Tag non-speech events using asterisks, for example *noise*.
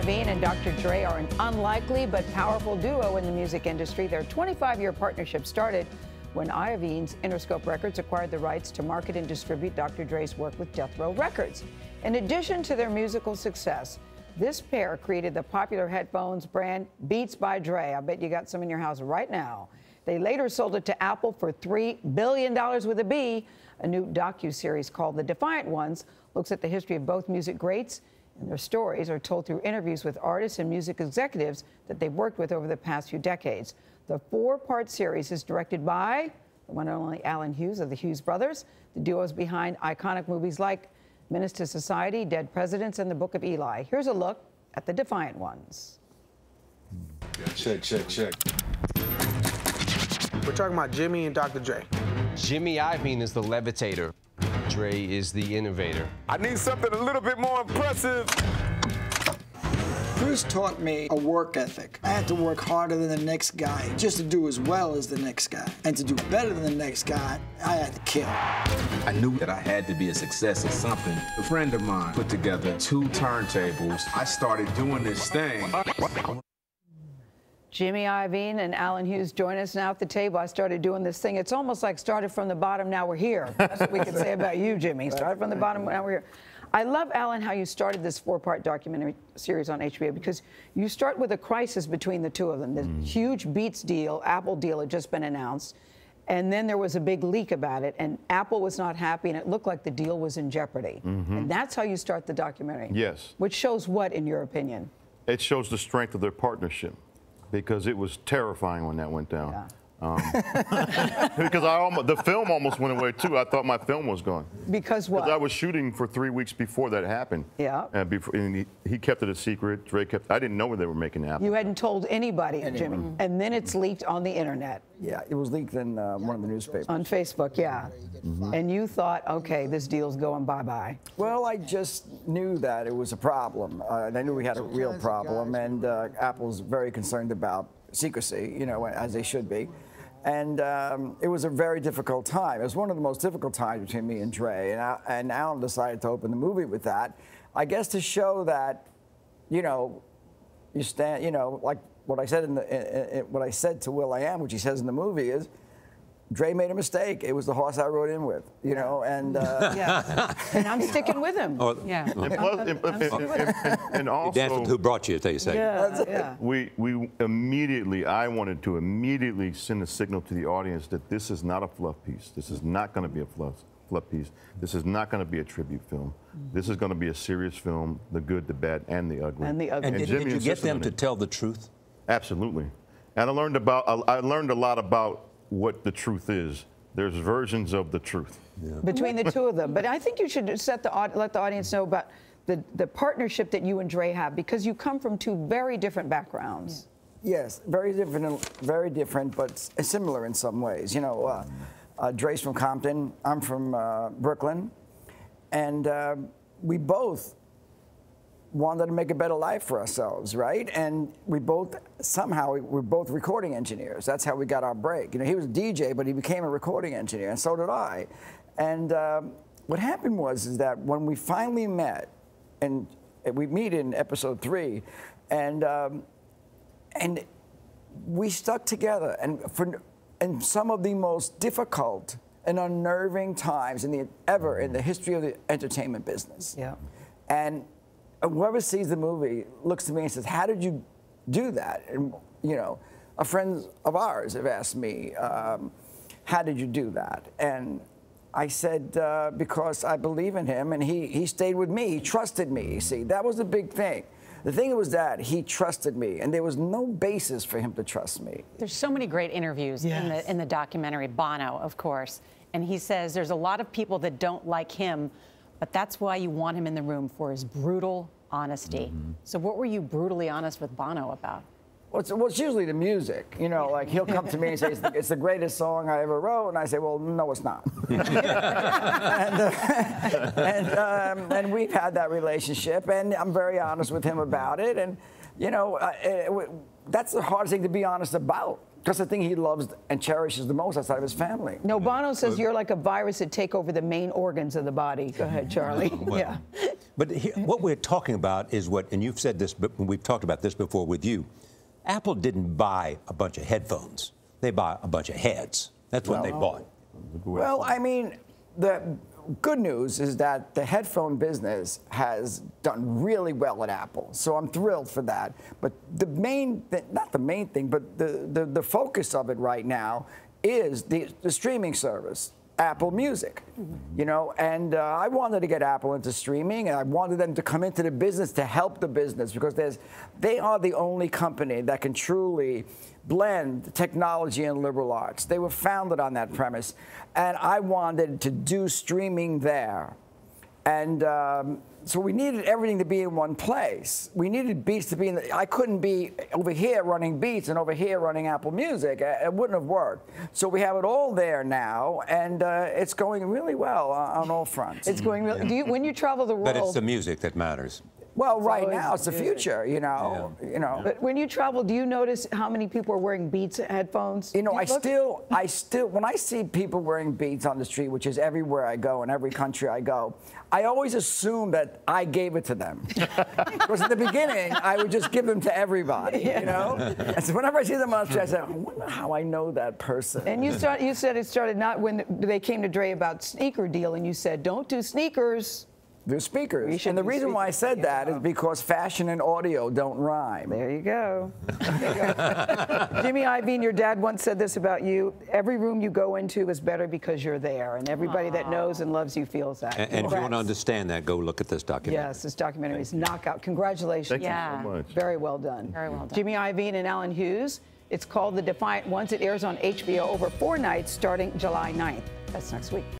Iovine and Dr. Dre are an unlikely but powerful duo in the music industry. Their 25 year partnership started when Iovine's Interscope Records acquired the rights to market and distribute Dr. Dre's work with Death Row Records. In addition to their musical success, this pair created the popular headphones brand Beats by Dre. I bet you got some in your house right now. They later sold it to Apple for $3 billion with a B. A new docu-series called The Defiant Ones looks at the history of both music greats and their stories are told through interviews with artists and music executives that they've worked with over the past few decades. The four part series is directed by the one and only Allen Hughes of the Hughes Brothers. The duo is behind iconic movies like Menace to Society, Dead Presidents, and The Book of Eli. Here's a look at the Defiant Ones. Check, check, check. We're talking about Jimmy and Dr. Dre. Jimmy Iovine is the levitator. Dre is the innovator. I need something a little bit more impressive. Bruce taught me a work ethic. I had to work harder than the next guy just to do as well as the next guy. And to do better than the next guy, I had to kill. I knew that I had to be a success at something. A friend of mine put together two turntables. I started doing this thing. Jimmy Iovine and Allen Hughes join us now at the table. I started doing this thing. It's almost like started from the bottom, now we're here. That's what we can say about you, Jimmy. *laughs* Started from the bottom, now we're here. I love, Allen, how you started this four-part documentary series on HBO because you start with a crisis between the two of them. The mm. huge Beats deal, Apple deal had just been announced. And then there was a big leak about it, and Apple was not happy, and it looked like the deal was in jeopardy. Mm -hmm. And that's how you start the documentary. Yes. Which shows what, in your opinion? It shows the strength of their partnership because it was terrifying when that went down. Yeah. Um, *laughs* because I almost, the film almost went away too. I thought my film was gone. Because what? Because I was shooting for three weeks before that happened. Yeah. And, before, and he, he, kept it a secret. Dre kept. I didn't know where they were making the You hadn't told anybody, Anyone. Jimmy, mm-hmm. and then it's leaked on the internet. Yeah, it was leaked in uh, one of the newspapers. On Facebook, yeah. Mm-hmm. And you thought, okay, this deal's going bye bye. Well, I just knew that it was a problem. Uh, and I knew we had a real problem, and uh, Apple's very concerned about secrecy, you know, as they should be. And um, it was a very difficult time. It was one of the most difficult times between me and Dre. And, and Allen decided to open the movie with that. I guess to show that, you know, you stand, you know, like what I said in the, in, in, what I said to will.i.am, which he says in the movie is, Dre made a mistake. It was the horse I rode in with, you know, and uh, *laughs* yeah, *laughs* and I'm sticking with him. Oh, yeah, *laughs* and, plus, and, and, and, also, danced with who brought you? Tell you say. Yeah, yeah. We we immediately, I wanted to immediately send a signal to the audience that this is not a fluff piece. This is not going to be a fluff fluff piece. This is not going to be a tribute film. Mm. This is going to be a serious film, the good, the bad, and the ugly. And the ugly. And, did, did you get them to tell the truth? Absolutely. And I learned about I learned a lot about what the truth is. There's versions of the truth. Yeah. Between the two of them. But I think you should set the, let the audience know about the, the partnership that you and Dre have because you come from two very different backgrounds. Yes, very different, very different, but similar in some ways. You know, uh, uh, Dre's from Compton, I'm from uh, Brooklyn, and uh, we both wanted to make a better life for ourselves, right? And we both somehow we were both recording engineers. That's how we got our break. You know, he was a DJ, but he became a recording engineer, and so did I. And um, what happened was is that when we finally met, and we meet in episode three, and um, and we stuck together, and for in some of the most difficult and unnerving times in the ever in the history of the entertainment business. Yeah. And whoever sees the movie looks to me and says, "How did you do that?" And you know, a friends of ours have asked me, um, "How did you do that?" And I said, uh, "Because I believe in him, and he he stayed with me. He trusted me. You see, that was the big thing." The thing was that he trusted me, and there was no basis for him to trust me. There's so many great interviews yes. in the in the documentary. Bono, of course, and he says there's a lot of people that don't like him but that's why you want him in the room for his brutal honesty. Mm -hmm. So what were you brutally honest with Bono about? Well it's, well, it's, usually the music. You know, like he'll come to me and say, it's the, it's the greatest song I ever wrote. And I say, well, no, it's not. *laughs* and, uh, and, um, and, we've had that relationship. And I'm very honest with him about it. And, you know, uh, it, that's the hardest thing to be honest about. That's the thing he loves and cherishes the most outside of his family. No, Bono says you're like a virus that take over the main organs of the body. Go ahead, *laughs* Charlie. well, *laughs* yeah. But he, what we're talking about is what, and you've said this, but we've talked about this before with you. Apple didn't buy a bunch of headphones; they bought a bunch of heads. That's what they bought. Well, I mean, the good news is that the headphone business has done really well at Apple. So I'm thrilled for that. But the main, th- not the main thing, but the, the, the focus of it right now is the, the streaming service. Apple Music, you know, and uh, I wanted to get Apple into streaming, and I wanted them to come into the business to help the business because there's, they are the only company that can truly blend technology and liberal arts. They were founded on that premise, and I wanted to do streaming there. And um, so we needed everything to be in one place. We needed Beats to be in the, I couldn't be over here running Beats and over here running Apple Music. It it wouldn't have worked. So we have it all there now, and uh, it's going really well on, on all fronts. It's going really. Do you, when you travel the world? But it's the music that matters. Well, right always now it's the future, you know. You know. But when you travel, do you notice how many people are wearing Beats headphones? You know, Do I look- still, I still, when I see people wearing Beats on the street, which is everywhere I go, in every country I go, I always assume that I gave it to them. *laughs* because at the beginning, I would just give them to everybody, you know? And so whenever I see them on the street, I say, I wonder how I know that person. And you start. You said it started not when they came to Dre about sneaker deal, and you said, "Don't do sneakers." They're speakers. And the be reason why I speaking, said that is because fashion and audio don't rhyme. There you go. There you go. Jimmy Iovine, your dad once said this about you: every room you go into is better because you're there, and everybody that knows and loves you feels that. And, and if you want to understand that, go look at this documentary. Yes, this documentary is knockout. Congratulations. Thank Yeah. you so much. Very well done. Very well done. Jimmy Iovine and Allen Hughes. It's called The Defiant Ones. It airs on HBO over four nights starting July 9th. That's next week.